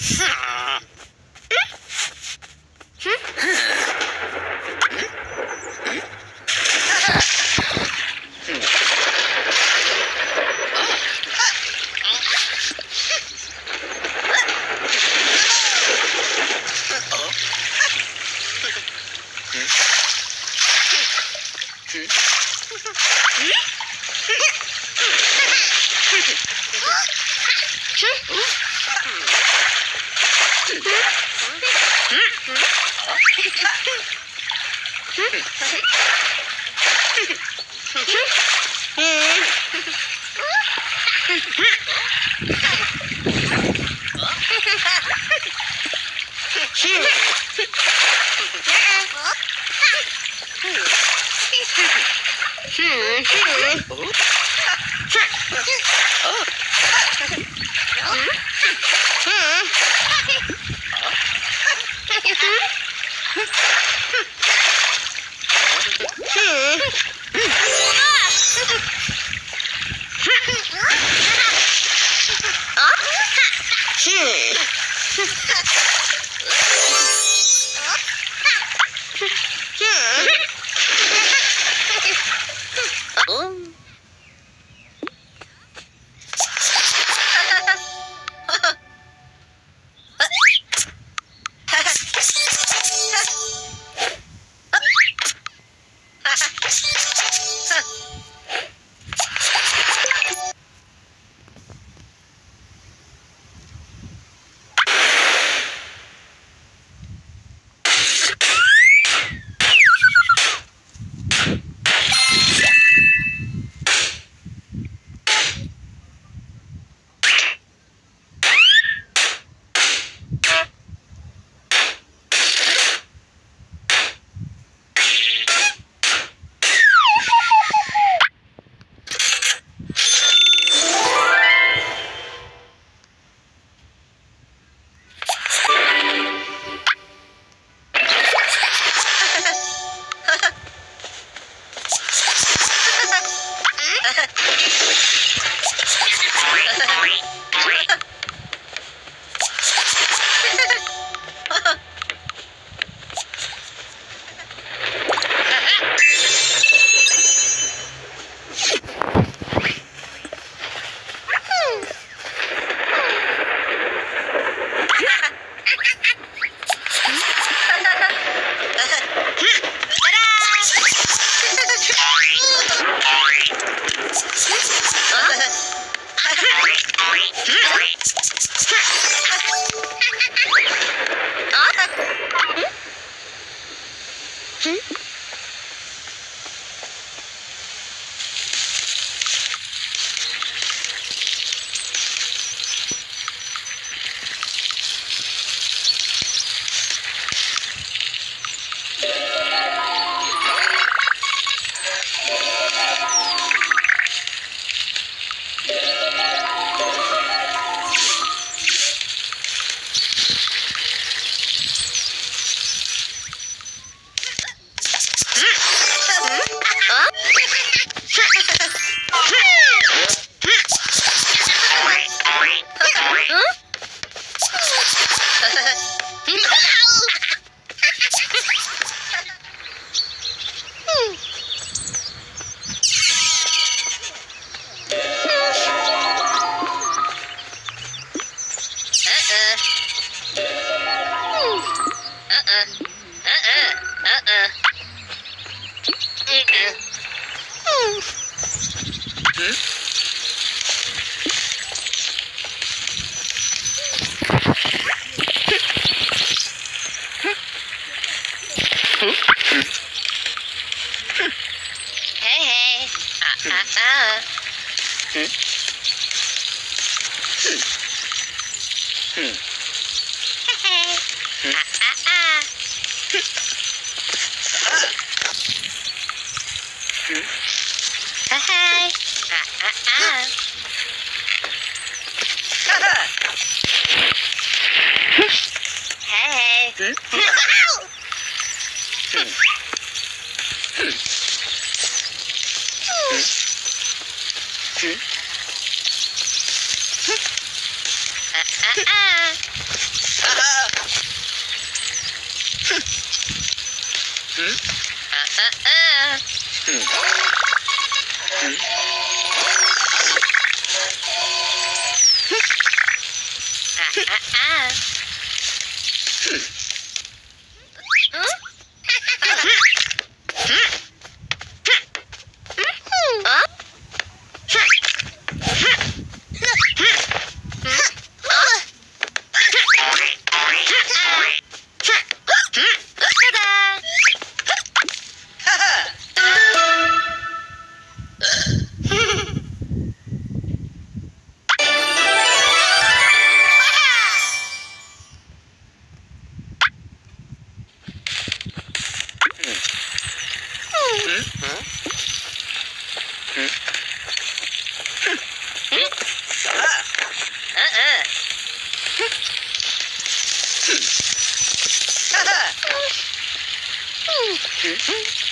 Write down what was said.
Ha! 응? 알아? 응? 응? 응? 응? Yeah. Hmm? Mm-hmm.